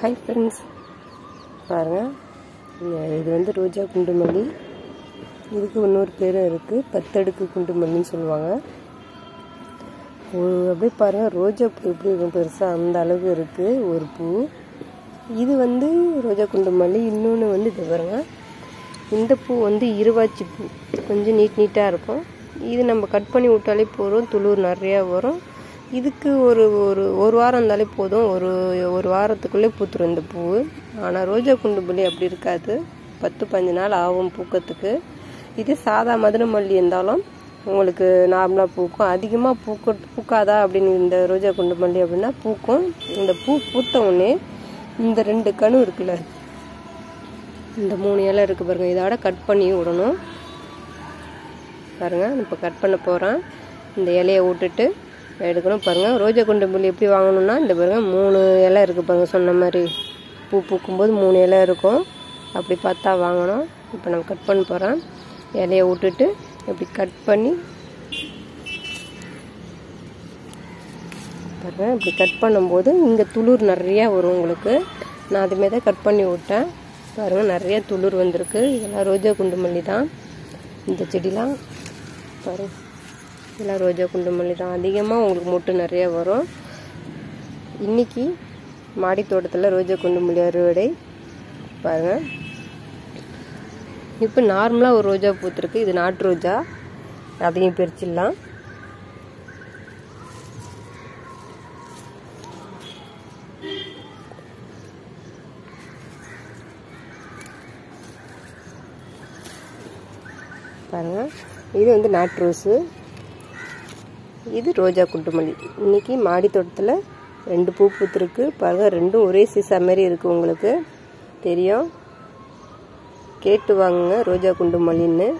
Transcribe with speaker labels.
Speaker 1: Hi friends பாருங்கள் இது வந்து ரோஜா குண்டுமல்லி. இதுக்கு இன்னொரு பேரும் இருக்குது பத்தடுக்கு குண்டுமல்லின்னு சொல்லுவாங்க. ஒரு அப்படியே பாருங்கள் ரோஜா பூ எப்படி இருக்கும் பெருசாக அந்த அளவுக்கு இருக்குது ஒரு பூ. இது வந்து ரோஜா குண்டுமல்லி. இன்னொன்று வந்து இது பாருங்க. இந்த பூ வந்து இருவாச்சி பூ. கொஞ்சம் நீட் நீட்டாக இருக்கும். இது நம்ம கட் பண்ணி விட்டாலே போதும். துளிர் நிறையா வரும். இதுக்கு ஒரு ஒரு ஒரு வாரம் இருந்தாலே போதும். ஒரு ஒரு வாரத்துக்குள்ளே பூத்துரும் இந்த பூ. ஆனால் ரோஜா குண்டு மல்லி அப்படி இருக்காது. பத்து பஞ்சு நாள் ஆகும் பூக்கிறதுக்கு இது சாதா மதுரை மல்லி இருந்தாலும் உங்களுக்கு நார்மலாக பூக்கும். அதிகமாக பூக்க பூக்காதா அப்படின்னு இந்த ரோஜா குண்டு மல்லி அப்படின்னா பூக்கும். இந்த பூ பூத்த உடனே இந்த ரெண்டு கணு இருக்குல்ல இந்த மூணு இலை இருக்குது பாருங்கள் இதோட கட் பண்ணி விடணும். பாருங்கள் இப்போ கட் பண்ண போகிறேன் இந்த இலையை விட்டுட்டு எடுக்கணும் பாருங்கள் ரோஜா குண்டு புள்ளி எப்படி வாங்கணும்னா இந்த பாருங்கள் மூணு இலை இருக்குது பாருங்கள் சொன்ன மாதிரி. பூ பூக்கும்போது மூணு இலை இருக்கும். அப்படி பார்த்தா வாங்கணும். இப்போ நம்ம கட் பண்ண போகிறோம் இலையை விட்டுட்டு இப்படி கட் பண்ணி பாருங்கள் இப்படி கட் பண்ணும்போது இங்கே துளிர் நிறையா வரும் உங்களுக்கு. நான் அதுமாரி தான் கட் பண்ணி விட்டேன். பாருங்கள் நிறைய துளிர் வந்திருக்கு. இதெல்லாம் ரோஜா குண்டு மல்லி தான். இந்த செடிலாம் பாருங்கள் இதெல்லாம் ரோஜா குண்டு மல்லி தான் அதிகமாக உங்களுக்கு மொட்டு நிறைய வரும். இன்றைக்கி மாடி தோட்டத்தில் ரோஜா குண்டு மல்லி அறுவடை பாருங்கள் இப்போ நார்மலாக ஒரு ரோஜா பூத்துருக்கு. இது நாட்டு ரோஜா. அதையும் பிரிச்சிடலாம். பாருங்க. இது வந்து நாட்டு ரோஸு. இது ரோஜா குண்டுமல்லி. இன்றைக்கி மாடி தோட்டத்தில் ரெண்டு பூ பூத்துருக்கு. பாருங்கள் ரெண்டும் ஒரே சீசா மாதிரி இருக்குது உங்களுக்கு. தெரியும்? கேட்டு வாங்குங்க ரோஜா குண்டு மல்லின்னு